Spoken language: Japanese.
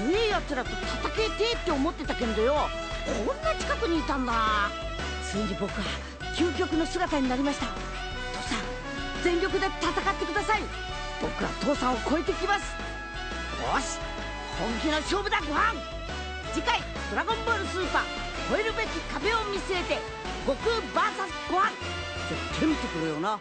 強えやつらと戦えてって思ってたけどよ。こんな近くにいたんだ。ついに僕は究極の姿になりました。父さん全力で戦ってください。僕は父さんを超えてきます。よし本気の勝負だご飯。次回「ドラゴンボールスーパー超えるべき壁を見据えて悟空 VS ご飯。絶対見てくれよな。